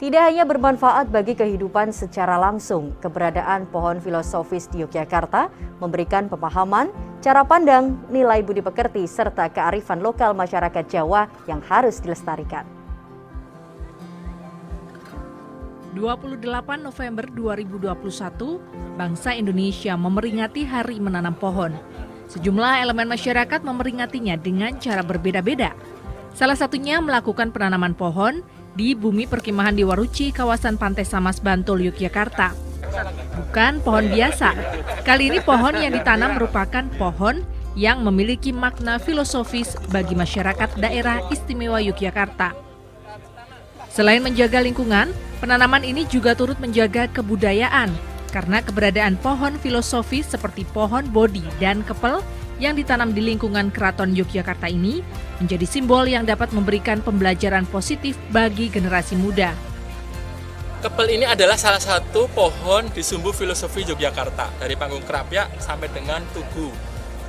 Tidak hanya bermanfaat bagi kehidupan secara langsung, keberadaan pohon filosofis di Yogyakarta memberikan pemahaman, cara pandang, nilai budi pekerti, serta kearifan lokal masyarakat Jawa yang harus dilestarikan. 28 November 2021, bangsa Indonesia memeringati Hari Menanam Pohon. Sejumlah elemen masyarakat memeringatinya dengan cara berbeda-beda. Salah satunya melakukan penanaman pohon di bumi perkemahan di Waruci, kawasan Pantai Samas, Bantul, Yogyakarta. Bukan pohon biasa. Kali ini pohon yang ditanam merupakan pohon yang memiliki makna filosofis bagi masyarakat daerah istimewa Yogyakarta. Selain menjaga lingkungan, penanaman ini juga turut menjaga kebudayaan karena keberadaan pohon filosofis seperti pohon bodi dan kepel yang ditanam di lingkungan Keraton Yogyakarta ini menjadi simbol yang dapat memberikan pembelajaran positif bagi generasi muda. Kepel ini adalah salah satu pohon di sumbu filosofi Yogyakarta dari panggung Kerapyak sampai dengan Tugu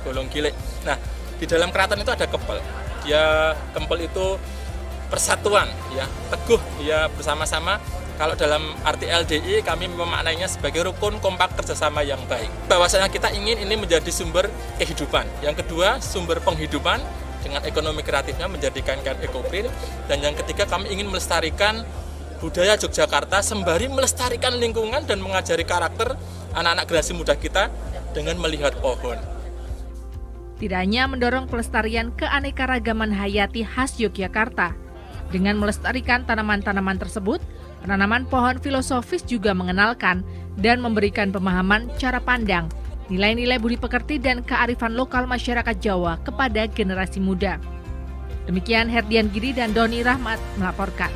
Golong Gilik. Nah, di dalam keraton itu ada kepel. Dia kempel itu persatuan ya, teguh ya bersama-sama kalau dalam arti LDI kami memaknainya sebagai rukun kompak kerjasama yang baik. Bahwasanya kita ingin ini menjadi sumber kehidupan. Yang kedua, sumber penghidupan dengan ekonomi kreatifnya menjadikan kan ekopril. Dan yang ketiga, kami ingin melestarikan budaya Yogyakarta sembari melestarikan lingkungan dan mengajari karakter anak-anak generasi muda kita dengan melihat pohon. Tidak hanya mendorong pelestarian keanekaragaman hayati khas Yogyakarta, dengan melestarikan tanaman-tanaman tersebut, Penanaman pohon filosofis juga mengenalkan dan memberikan pemahaman cara pandang, nilai-nilai budi pekerti dan kearifan lokal masyarakat Jawa kepada generasi muda. Demikian Herdian Giri dan Doni Rahmat melaporkan.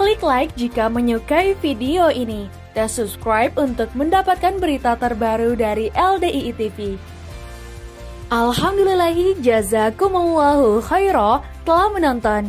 Klik like jika menyukai video ini dan subscribe untuk mendapatkan berita terbaru dari LDII TV. Alhamdulillahi jazakumullahu khairah telah menonton.